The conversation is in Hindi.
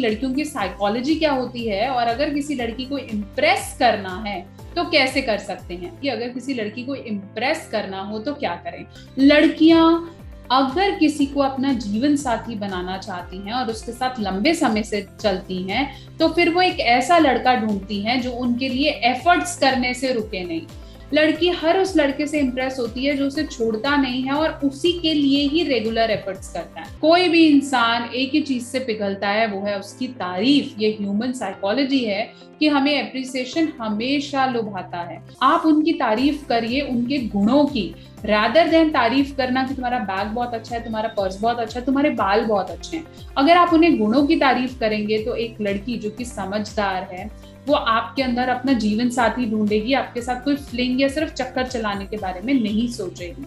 लड़कियों की साइकोलॉजी क्या होती है और अगर किसी लड़की को इम्प्रेस करना है तो कैसे कर सकते हैं? कि अगर किसी लड़की को इम्प्रेस करना हो तो क्या करें? लड़कियाँ अगर किसी को अपना जीवन साथी बनाना चाहती हैं और उसके साथ लंबे समय से चलती हैं तो फिर वो एक ऐसा लड़का ढूंढती हैं जो उनके लिए एफर्ट्स करने से रुके नहीं। लड़की, हर उस लड़के से इंप्रेस होती है जो उसे छोड़ता नहीं है और उसी के लिए ही रेगुलर एफर्ट्स करता है। कोई भी इंसान एक ही चीज़ से पिघलता है, वो है उसकी तारीफ़। ये ह्यूमन साइकोलॉजी है कि हमें अप्रिसिएशन हमेशा लुभाता है। आप उनकी तारीफ़ करिए, उनके गुणों की। रादर देन तारीफ़ करना कि तुम्हारा बैग बहुत अच्छा है, तुम्हारा पर्स बहुत अच्छा है, तुम्हारे बाल बहुत अच्छे हैं। अगर आप उन्हें गुणों की तारीफ़ करेंगे तो एक लड़की जो कि समझदार है, वो आपके अंदर अपना जीवन साथी ढूंढेगी, आपके साथ कोई फ्लिंग या सिर्फ़ चक्कर चलाने के बारे में नहीं सोचेगी